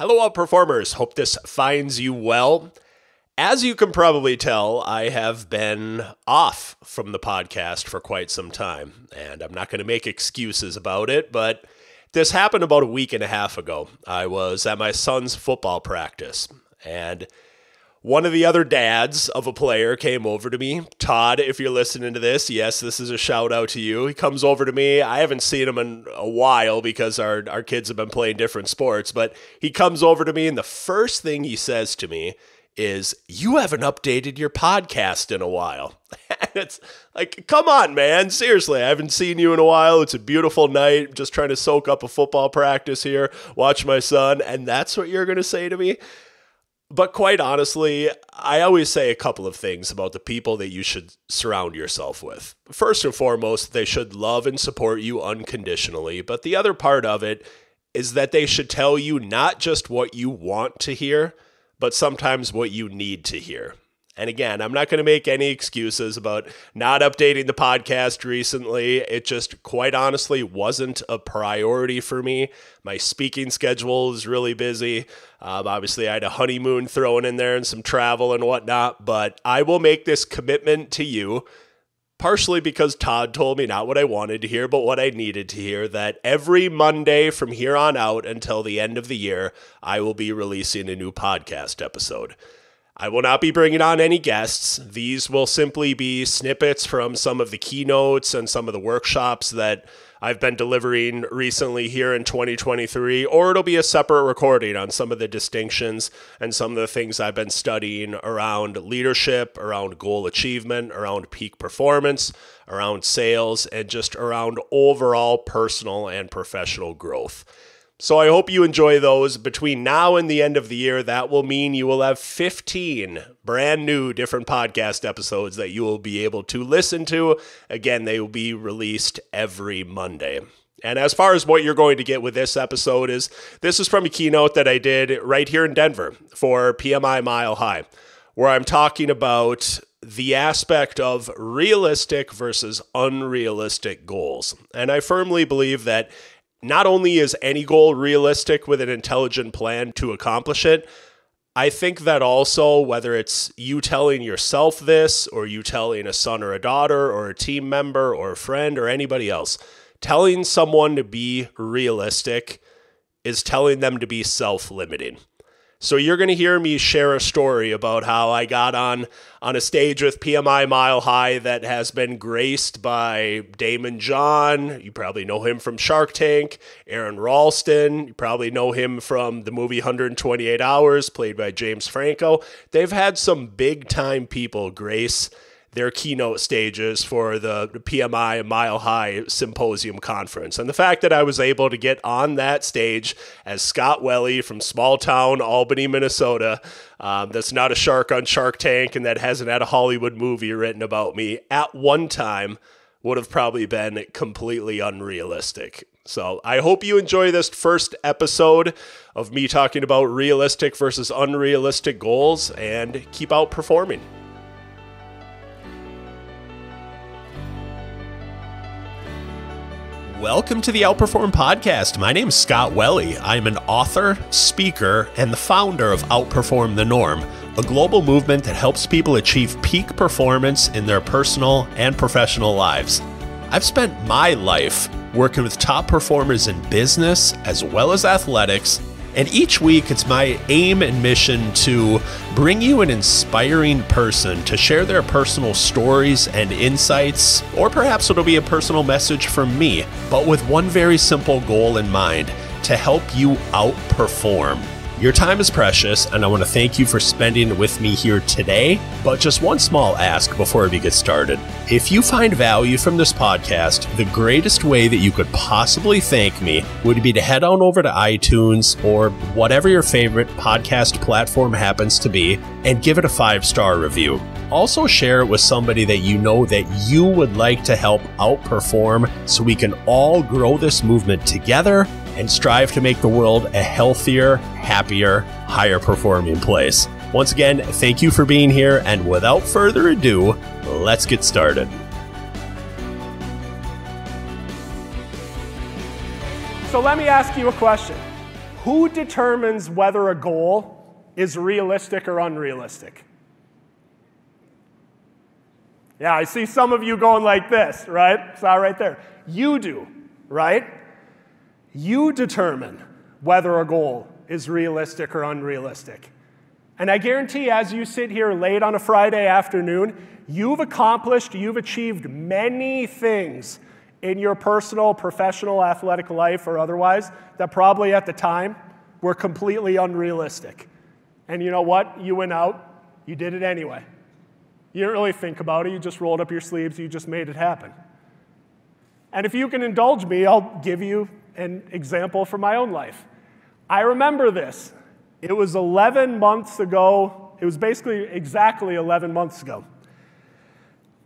Hello, outperformers. Hope this finds you well. As you can probably tell, I have been off from the podcast for quite some time, and I'm not going to make excuses about it, but this happened about a week and a half ago. I was at my son's football practice, and one of the other dads of a player came over to me. Todd, if you're listening to this, yes, this is a shout out to you. He comes over to me. I haven't seen him in a while because our, our kids have been playing different sports, but he comes over to me, and the first thing he says to me is, You haven't updated your podcast in a while. it's like, come on, man. Seriously, I haven't seen you in a while. It's a beautiful night. just trying to soak up a football practice here, watch my son, and that's what you're going to say to me? But quite honestly, I always say a couple of things about the people that you should surround yourself with. First and foremost, they should love and support you unconditionally. But the other part of it is that they should tell you not just what you want to hear, but sometimes what you need to hear. And again, I'm not going to make any excuses about not updating the podcast recently. It just, quite honestly, wasn't a priority for me. My speaking schedule is really busy. Um, obviously, I had a honeymoon thrown in there and some travel and whatnot, but I will make this commitment to you. Partially because Todd told me not what I wanted to hear, but what I needed to hear that every Monday from here on out until the end of the year, I will be releasing a new podcast episode. I will not be bringing on any guests. These will simply be snippets from some of the keynotes and some of the workshops that I've been delivering recently here in 2023, or it'll be a separate recording on some of the distinctions and some of the things I've been studying around leadership, around goal achievement, around peak performance, around sales, and just around overall personal and professional growth. So I hope you enjoy those. Between now and the end of the year, that will mean you will have 15 brand new different podcast episodes that you will be able to listen to. Again, they will be released every Monday. And as far as what you're going to get with this episode is this is from a keynote that I did right here in Denver for PMI Mile High, where I'm talking about the aspect of realistic versus unrealistic goals. And I firmly believe that not only is any goal realistic with an intelligent plan to accomplish it, I think that also, whether it's you telling yourself this, or you telling a son or a daughter, or a team member, or a friend, or anybody else, telling someone to be realistic is telling them to be self limiting. So you're going to hear me share a story about how I got on on a stage with PMI Mile High that has been graced by Daymond John. You probably know him from Shark Tank. Aron Ralston. You probably know him from the movie 128 Hours, played by James Franco. They've had some big time people grace their keynote stages for the PMI Mile High Symposium Conference. And the fact that I was able to get on that stage as Scott Welle from small town Albany, Minnesota, um, that's not a shark on Shark Tank and that hasn't had a Hollywood movie written about me at one time would have probably been completely unrealistic. So I hope you enjoy this first episode of me talking about realistic versus unrealistic goals and keep outperforming. Welcome to the Outperform Podcast. My name is Scott Welle. I'm an author, speaker, and the founder of Outperform the Norm, a global movement that helps people achieve peak performance in their personal and professional lives. I've spent my life working with top performers in business as well as athletics and each week, it's my aim and mission to bring you an inspiring person to share their personal stories and insights, or perhaps it'll be a personal message from me, but with one very simple goal in mind to help you outperform. Your time is precious, and I want to thank you for spending it with me here today. But just one small ask before we get started. If you find value from this podcast, the greatest way that you could possibly thank me would be to head on over to iTunes or whatever your favorite podcast platform happens to be and give it a five star review. Also, share it with somebody that you know that you would like to help outperform so we can all grow this movement together and strive to make the world a healthier, happier, higher performing place. Once again, thank you for being here, and without further ado, let's get started. So let me ask you a question Who determines whether a goal is realistic or unrealistic? Yeah, I see some of you going like this, right? It's not right there. You do, right? You determine whether a goal is realistic or unrealistic. And I guarantee as you sit here late on a Friday afternoon, you've accomplished, you've achieved many things in your personal, professional, athletic life or otherwise that probably at the time were completely unrealistic. And you know what? You went out, you did it anyway. You didn't really think about it, you just rolled up your sleeves, you just made it happen. And if you can indulge me, I'll give you an example from my own life. I remember this. It was 11 months ago. It was basically exactly 11 months ago.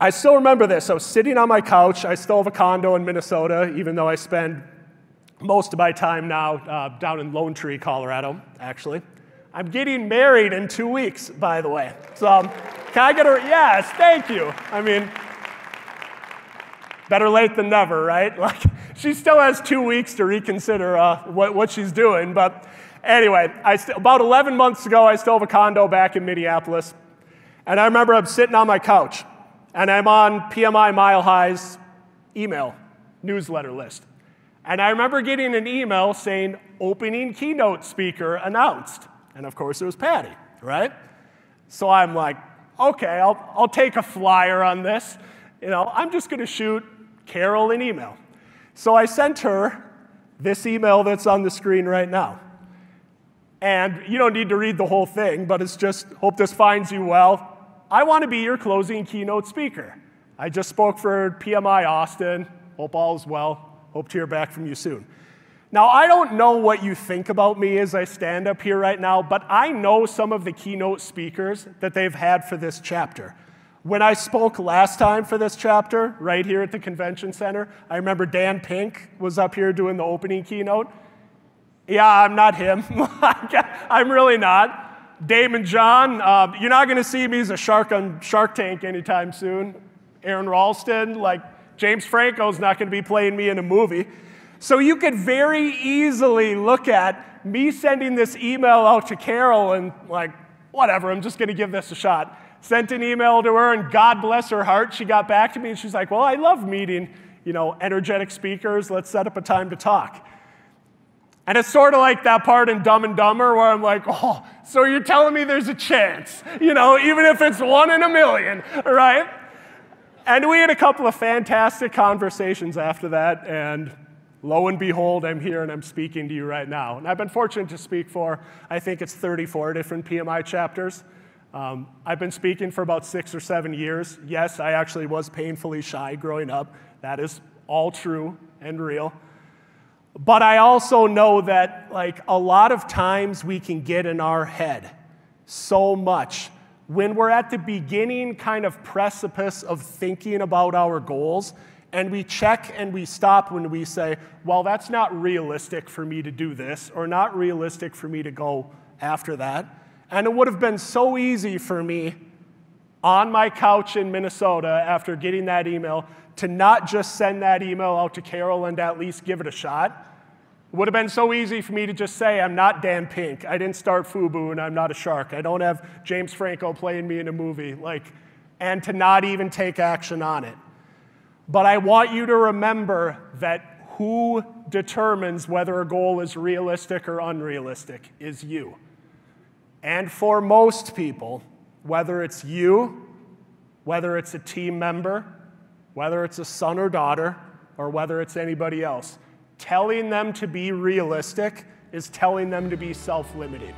I still remember this. I was sitting on my couch. I still have a condo in Minnesota, even though I spend most of my time now uh, down in Lone Tree, Colorado, actually. I'm getting married in two weeks, by the way. So, um, can I get a yes? Thank you. I mean, better late than never, right? Like, she still has two weeks to reconsider uh, what, what she's doing. But anyway, I st- about 11 months ago, I still have a condo back in Minneapolis. And I remember I'm sitting on my couch, and I'm on PMI Mile High's email newsletter list. And I remember getting an email saying, opening keynote speaker announced. And of course, it was Patty, right? So I'm like, okay, I'll, I'll take a flyer on this. You know, I'm just going to shoot Carol an email. So I sent her this email that's on the screen right now. And you don't need to read the whole thing, but it's just hope this finds you well. I want to be your closing keynote speaker. I just spoke for PMI Austin. Hope all is well. Hope to hear back from you soon. Now, I don't know what you think about me as I stand up here right now, but I know some of the keynote speakers that they've had for this chapter. When I spoke last time for this chapter, right here at the convention center, I remember Dan Pink was up here doing the opening keynote. Yeah, I'm not him. I'm really not. Daymond John, uh, you're not going to see me as a shark on Shark Tank anytime soon. Aron Ralston, like James Franco's not going to be playing me in a movie. So you could very easily look at me sending this email out to Carol and, like, whatever, I'm just going to give this a shot. Sent an email to her, and God bless her heart, she got back to me and she's like, Well, I love meeting, you know, energetic speakers. Let's set up a time to talk. And it's sort of like that part in Dumb and Dumber where I'm like, oh, so you're telling me there's a chance, you know, even if it's one in a million, right? And we had a couple of fantastic conversations after that, and lo and behold, I'm here and I'm speaking to you right now. And I've been fortunate to speak for, I think it's 34 different PMI chapters. Um, I've been speaking for about six or seven years. Yes, I actually was painfully shy growing up. That is all true and real. But I also know that, like, a lot of times we can get in our head so much when we're at the beginning kind of precipice of thinking about our goals and we check and we stop when we say, well, that's not realistic for me to do this, or not realistic for me to go after that. And it would have been so easy for me on my couch in Minnesota after getting that email to not just send that email out to Carol and at least give it a shot. It would have been so easy for me to just say, I'm not Dan Pink. I didn't start FUBU and I'm not a shark. I don't have James Franco playing me in a movie. Like, and to not even take action on it. But I want you to remember that who determines whether a goal is realistic or unrealistic is you. And for most people, whether it's you, whether it's a team member, whether it's a son or daughter, or whether it's anybody else, telling them to be realistic is telling them to be self limiting.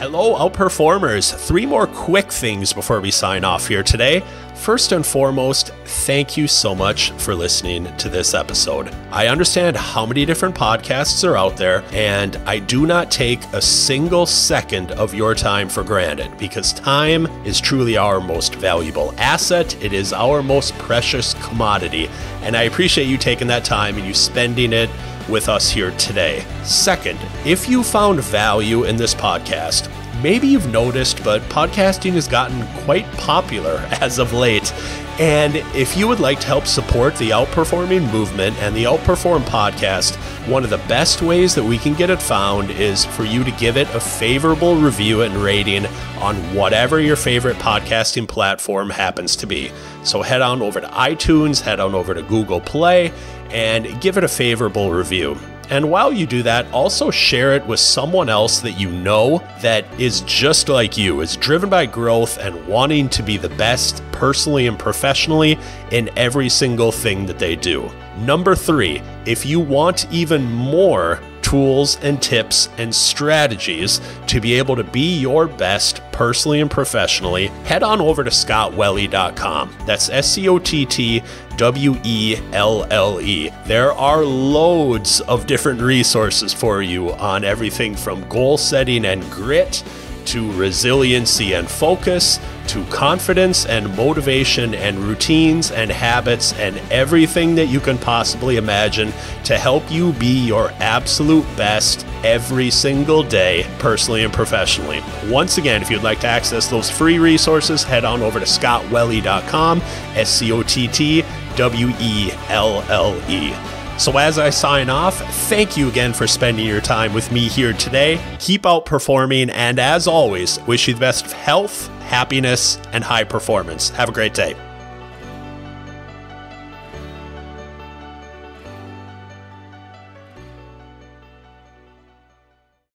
Hello, outperformers. Three more quick things before we sign off here today. First and foremost, thank you so much for listening to this episode. I understand how many different podcasts are out there, and I do not take a single second of your time for granted because time is truly our most valuable asset. It is our most precious commodity, and I appreciate you taking that time and you spending it with us here today. Second, if you found value in this podcast, maybe you've noticed, but podcasting has gotten quite popular as of late. And if you would like to help support the Outperforming movement and the Outperform podcast, one of the best ways that we can get it found is for you to give it a favorable review and rating on whatever your favorite podcasting platform happens to be. So head on over to iTunes, head on over to Google Play, and give it a favorable review. And while you do that, also share it with someone else that you know that is just like you, is driven by growth and wanting to be the best personally and professionally in every single thing that they do. Number three, if you want even more tools and tips and strategies to be able to be your best personally and professionally, head on over to scottwelle.com. That's S C O T T W E L L E. There are loads of different resources for you on everything from goal setting and grit to resiliency and focus, to confidence and motivation and routines and habits and everything that you can possibly imagine to help you be your absolute best every single day, personally and professionally. Once again, if you'd like to access those free resources, head on over to scottwelle.com, S C O T T W E L L E. So, as I sign off, thank you again for spending your time with me here today. Keep outperforming, and as always, wish you the best of health, happiness, and high performance. Have a great day.